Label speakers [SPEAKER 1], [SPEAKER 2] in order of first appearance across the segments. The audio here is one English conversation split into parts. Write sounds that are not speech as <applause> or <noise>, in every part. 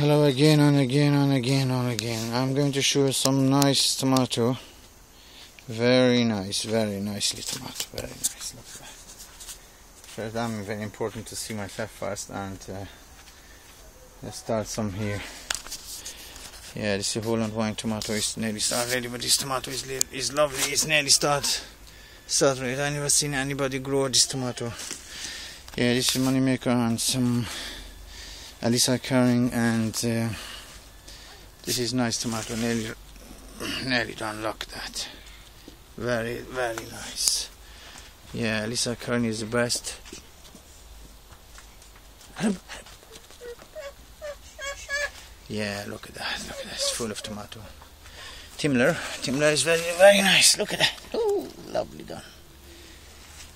[SPEAKER 1] Hello again and again and again and again. I'm going to show some nice tomato. Very nice, very nicely tomato. Very nice. Look at that. For them, very important to see myself first and uh, let's start some here. Yeah, this is Holland wine tomato. It's nearly started ready, but this tomato is, is lovely. It's nearly start started. I never seen anybody grow this tomato. Yeah, this is moneymaker and some Ailsa Craig and uh, this is nice tomato nearly nearly done. Look at that. Very very nice. Yeah Ailsa Craig is the best. Yeah look at that. Look at that. It's full of tomato. Tumbler Tumbler is very very nice. Look at that. Oh lovely done.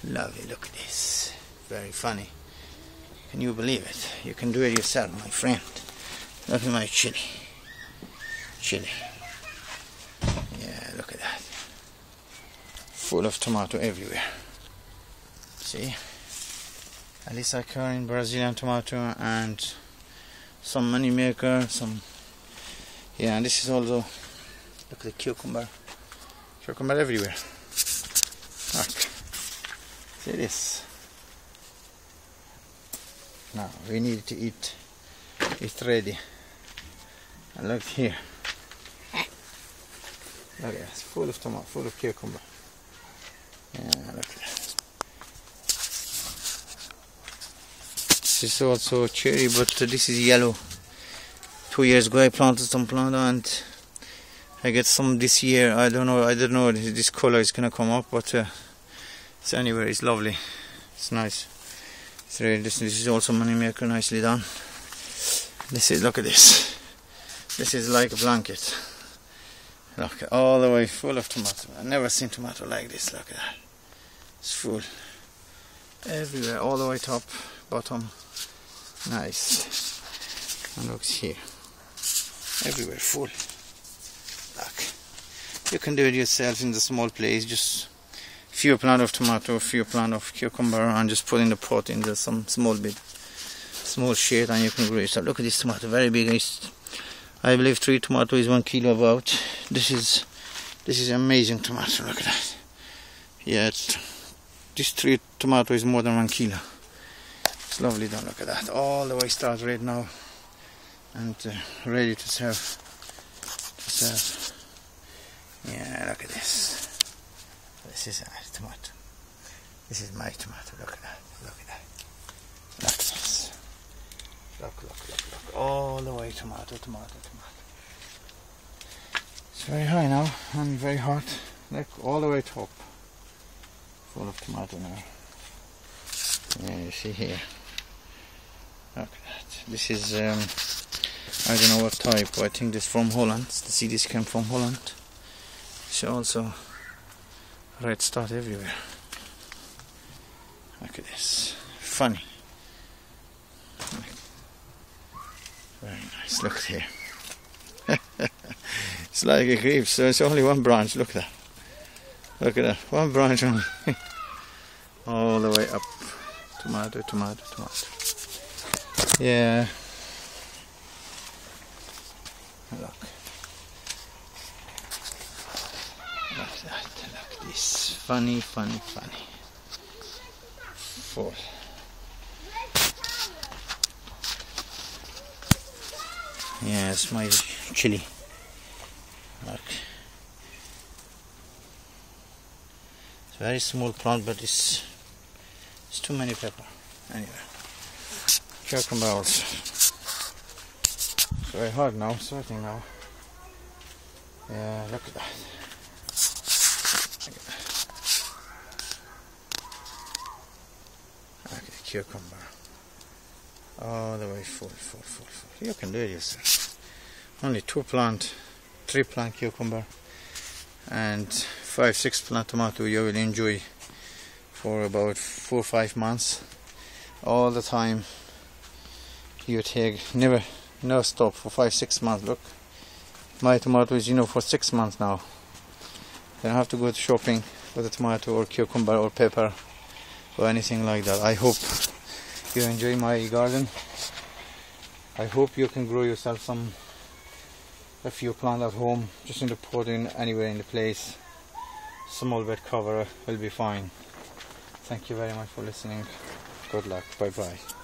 [SPEAKER 1] Lovely. Look at this. Very funny can you believe it? You can do it yourself, my friend. Look at my chili. Chili. Yeah, look at that. Full of tomato everywhere. See? Ailsa Craig Brazilian tomato and some money maker, some yeah, and this is also look at the cucumber. Cucumber everywhere. Look. See this. Now we need to eat it's ready. And look here. Look it's full of tomato, full of cucumber. Yeah, look. This is also cherry, but this is yellow. Two years ago I planted some plant and I get some this year. I don't know. I don't know this color is gonna come up, but uh, it's anyway. It's lovely. It's nice. So this, this is also money maker, nicely done. This is look at this. This is like a blanket. Look all the way full of tomato. I've never seen tomato like this. Look at that. It's full everywhere, all the way top, bottom. Nice. And looks here. Everywhere full. Look. You can do it yourself in the small place. Just few plant of tomato, few plant of cucumber, and just put in the pot in the some small bit, small shade, and you can grow. So look at this tomato, very big. It's, I believe three tomato is one kilo about. This is this is amazing tomato. Look at that. Yeah, this three tomato is more than one kilo. It's lovely. Don't look at that. All the way start right now, and uh, ready to serve. To serve. Yeah, look at this. This is a tomato. This is my tomato. Look at that. Look at that. Look at this. Look, look, look, look. All the way tomato, tomato, tomato. It's very high now and very hot. Look, all the way top. Full of tomato now. Yeah, you see here. Look at that. This is, um, I don't know what type, but I think this from Holland. The seeds came from Holland. So also red start everywhere. Look at this. Funny. Very nice. Look here. <laughs> it's like a creep, so it's only one branch. Look at that. Look at that. One branch only. <laughs> All the way up. Tomato, tomato, tomato. Yeah. Look. At that this funny, funny, funny. Yeah, it's my chili. Look. It's very small plant, but it's it's too many pepper. Anyway, cucumber also. It's very hard now, sorting now. Yeah, look at that. Cucumber. All the way full, full, full, full. You can do it yourself. Only two plant, three plant cucumber and five, six plant tomato you will enjoy for about four five months. All the time you take never no stop for five, six months. Look, my tomato is you know for six months now. You don't have to go to shopping for the tomato or cucumber or pepper or anything like that. I hope you enjoy my garden. I hope you can grow yourself some a few plant at home just in the pot in anywhere in the place. Small bed cover will be fine. Thank you very much for listening. Good luck. Bye bye